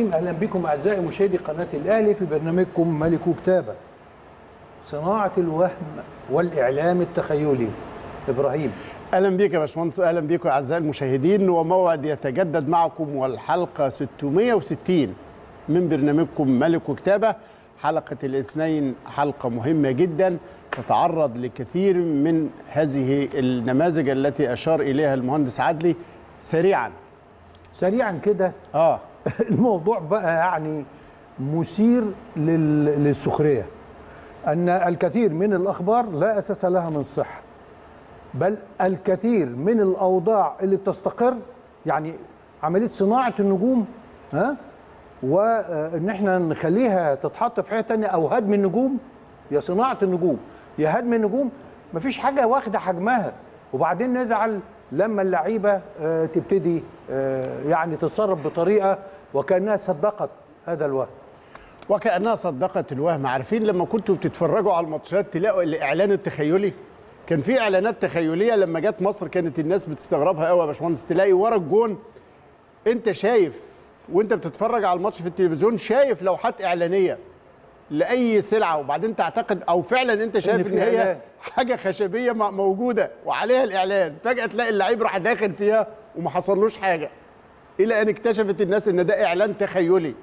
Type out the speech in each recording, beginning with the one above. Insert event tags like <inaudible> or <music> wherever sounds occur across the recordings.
أهلا بكم أعزائي مشاهدي قناة الأهلي في برنامجكم ملك كتابة صناعة الوهم والإعلام التخيلي. إبراهيم. أهلا بيك يا باشمهندس أهلا بيكم أعزائي المشاهدين. وموعد يتجدد معكم والحلقة 660 من برنامجكم ملك وكتابه حلقة الاثنين حلقة مهمة جدا تتعرض لكثير من هذه النماذج التي أشار إليها المهندس عدلي سريعا. سريعا كده؟ آه. <laughs> الموضوع بقى يعني مثير لل- للسخرية أن الكثير من الأخبار لا أساس لها من صحة بل الكثير من الأوضاع اللي بتستقر يعني عملية صناعة النجوم ها؟ وإن إحنا نخليها تتحط في حتة تانية أو هدم النجوم يا صناعة النجوم يا هدم النجوم مفيش حاجة واخدة حجمها. وبعدين نزعل لما اللعيبة آه، تبتدي آه، يعني تتصرف بطريقة وكأنها صدقت هذا الوهم. وكأنها صدقت الوهم. عارفين لما كنتوا بتتفرجوا على الماتشات تلاقوا الإعلان التخيلي؟ كان في إعلانات تخيلية لما جت مصر كانت الناس بتستغربها قوي يا باشمهندس. تلاقي ورا الجون أنت شايف وأنت بتتفرج على الماتش في التلفزيون شايف لوحات إعلانية. لأي سلعة وبعدين تعتقد أو فعلا أنت شايف إن هي إعلان. حاجة خشبية موجودة وعليها الإعلان فجأة تلاقي اللعيب راح داخل فيها وما حصلوش حاجة. إلى أن اكتشفت الناس إن ده إعلان تخيلي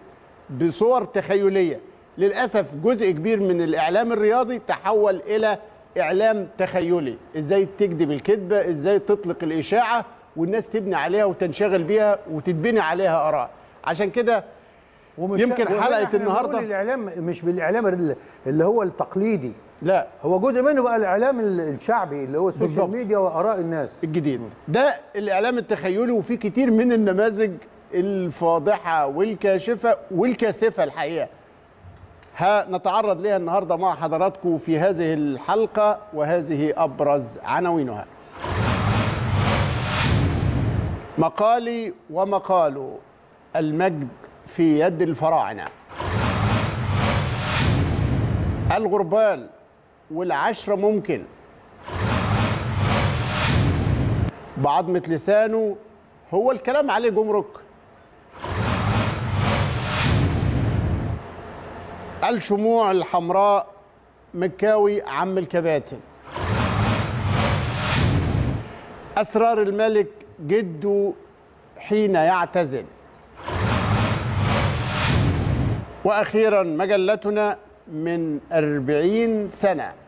بصور تخيلية. للأسف جزء كبير من الإعلام الرياضي تحول إلى إعلام تخيلي. إزاي تكذب الكذبه إزاي تطلق الإشاعة والناس تبني عليها وتنشغل بيها وتتبني عليها آراء. عشان كده ومش يمكن إحنا النهاردة- بنقول الإعلام مش بالإعلام ال- اللي هو التقليدي. لا. هو جزء منه بقى الإعلام ال- الشعبي اللي هو ال social. media وآراء الناس. الجديد. ده الإعلام التخيلي وفي كتير من النماذج الفاضحة والكاشفة والكاسفة الحقيقة. هنتعرض لها النهارده مع حضراتكم في هذه الحلقة وهذه أبرز عناوينها. مقالي ومقال المجد في يد الفراعنة. الغربال والعشرة ممكن. بعظمة لسانه هو الكلام عليه جمرك. الشموع الحمراء مكاوي عم الكباتن. أسرار الملك جده حين يعتزل. وأخيرا مجلتنا من أربعين سنة.